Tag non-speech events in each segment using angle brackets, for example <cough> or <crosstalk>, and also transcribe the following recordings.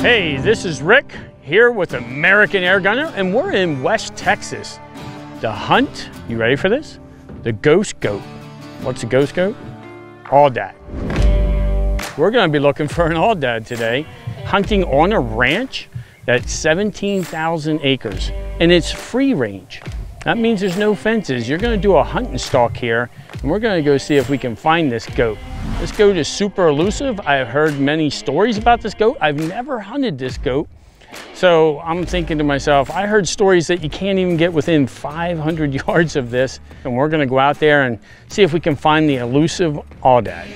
Hey, this is Rick here with American Air Gunner, and we're in West Texas to hunt. You ready for this? The ghost goat. What's a ghost goat? Aoudad. We're going to be looking for an aoudad today, hunting on a ranch that's 17,000 acres, and it's free range. That means there's no fences. You're going to do a hunting stalk here, and we're going to go see if we can find this goat. This goat is super elusive. I have heard many stories about this goat. I've never hunted this goat. So I'm thinking to myself, I heard stories that you can't even get within 500 <laughs> yards of this. And we're gonna go out there and see if we can find the elusive aoudad.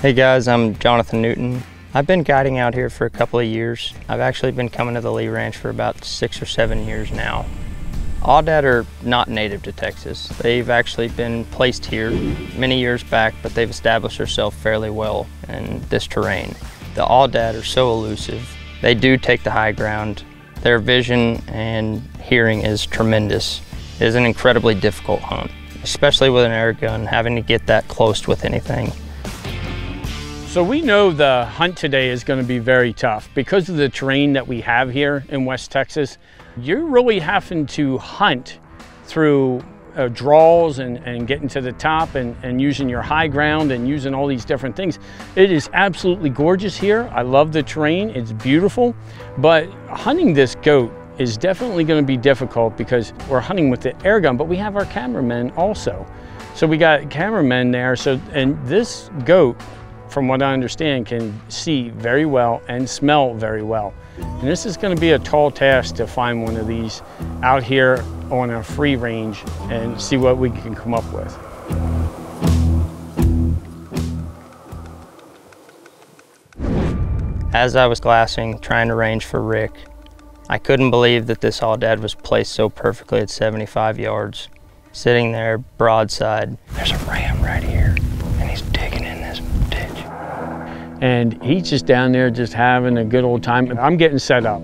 Hey guys, I'm Jonathan Newton. I've been guiding out here for a couple of years. I've actually been coming to the Lee Ranch for about six or seven years now. Aoudad are not native to Texas. They've actually been placed here many years back, but they've established themselves fairly well in this terrain. The Aoudad are so elusive. They do take the high ground. Their vision and hearing is tremendous. It is an incredibly difficult hunt, especially with an air gun, having to get that close with anything. So we know the hunt today is going to be very tough because of the terrain that we have here in West Texas you're really having to hunt through uh, draws and, and getting to the top and, and using your high ground and using all these different things. It is absolutely gorgeous here. I love the terrain, it's beautiful, but hunting this goat is definitely gonna be difficult because we're hunting with the air gun, but we have our cameramen also. So we got cameramen there, so and this goat, from what I understand, can see very well and smell very well. And this is going to be a tall task to find one of these out here on a free range and see what we can come up with. As I was glassing, trying to range for Rick, I couldn't believe that this aoudad was placed so perfectly at 75 yards. Sitting there broadside. There's a ram right here, and he's digging in this ditch and he's just down there just having a good old time. I'm getting set up.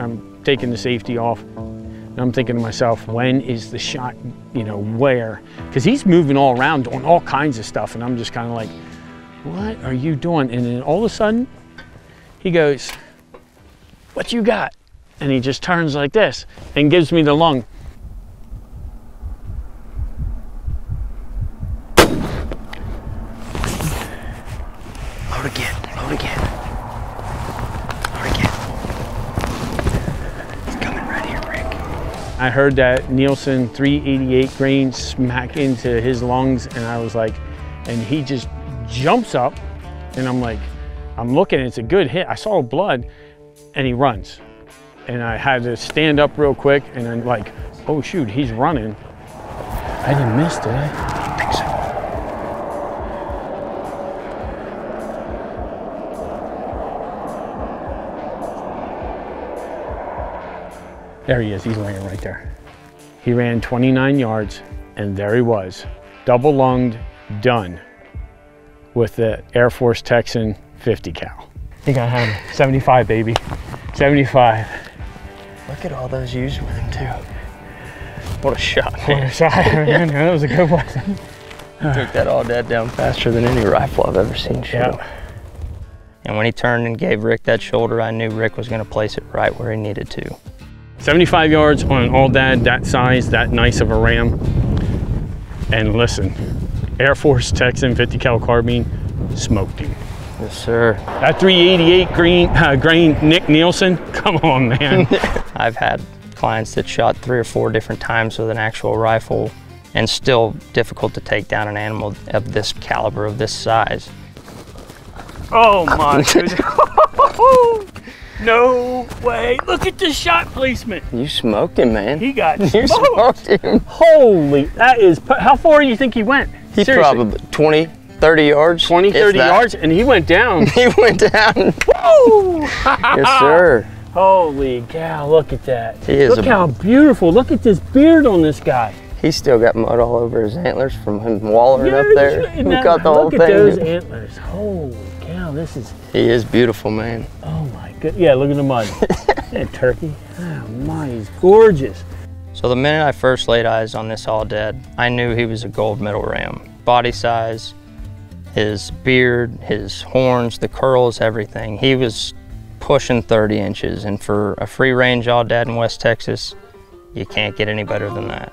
I'm taking the safety off. And I'm thinking to myself, when is the shot, you know, where? Because he's moving all around doing all kinds of stuff. And I'm just kind of like, what are you doing? And then all of a sudden, he goes, what you got? And he just turns like this and gives me the lung. Load again. Load again. Load again. It's coming right here, Rick. I heard that Nielsen 388 grain smack into his lungs, and I was like, and he just jumps up, and I'm like, I'm looking, it's a good hit. I saw blood, and he runs. And I had to stand up real quick, and then like, oh shoot, he's running. I didn't miss, did I? There he is, he's laying right there. He ran 29 yards and there he was, double lunged, done with the Air Force Texan 50 cal. He got him, 75 baby, 75. Look at all those ewes with him too. What a shot. What a shot, <laughs> man. that was a good one. he took that all dead down faster than any rifle I've ever seen shoot. Yep. And when he turned and gave Rick that shoulder, I knew Rick was gonna place it right where he needed to. 75 yards on an aoudad, that size, that nice of a ram. And listen, Air Force Texan 50 cal carbine smoked him. Yes, sir. That 388 green, uh, grain Nick Nielsen, <laughs> come on, man. <laughs> I've had clients that shot three or four different times with an actual rifle and still difficult to take down an animal of this caliber, of this size. Oh my. <laughs> No way. Look at the shot placement. You smoked him, man. He got <laughs> you smoked. smoked him. Holy, that is, how far do you think he went? He Seriously. probably 20, 30 yards. 20, 30 yards, and he went down. <laughs> he went down. Woo! yes, sir. <laughs> Holy cow, look at that. He is look how beautiful. Look at this beard on this guy. He's still got mud all over his antlers from him wallering yeah, up there. He got the whole thing. Look at those antlers. Holy cow, this is... He is beautiful, man. Oh my good. Yeah, look at the mud. yeah, turkey. Oh my, he's gorgeous. So the minute I first laid eyes on this Aoudad, I knew he was a gold medal ram. Body size, his beard, his horns, the curls, everything. He was pushing 30 inches, and for a free range Aoudad in West Texas, you can't get any better than that.